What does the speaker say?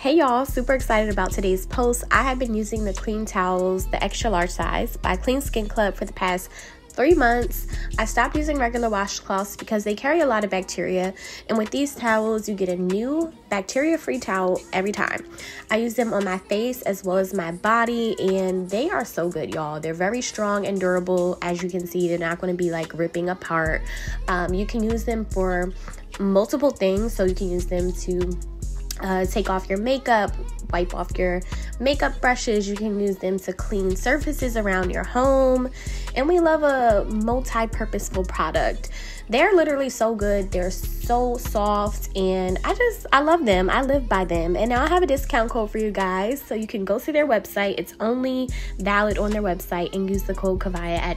Hey y'all, super excited about today's post. I have been using the Clean Towels, the extra large size by Clean Skin Club for the past three months. I stopped using regular washcloths because they carry a lot of bacteria. And with these towels, you get a new bacteria free towel every time. I use them on my face as well as my body, and they are so good, y'all. They're very strong and durable. As you can see, they're not going to be like ripping apart. Um, you can use them for multiple things, so you can use them to uh, take off your makeup, wipe off your makeup brushes. You can use them to clean surfaces around your home. And we love a multi purposeful product. They're literally so good. They're so soft. And I just, I love them. I live by them. And now I have a discount code for you guys. So you can go to their website. It's only valid on their website and use the code Keviah at